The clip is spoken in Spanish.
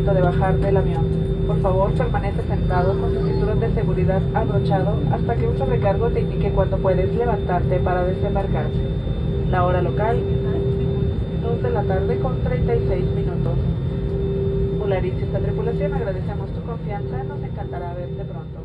momento de bajar del avión. Por favor, permanece sentado con tu cinturón de seguridad abrochado hasta que un sobrecargo te indique cuándo puedes levantarte para desembarcar. La hora local, 2 de la tarde con 36 minutos. Polaris esta tripulación agradecemos tu confianza. Nos encantará verte pronto.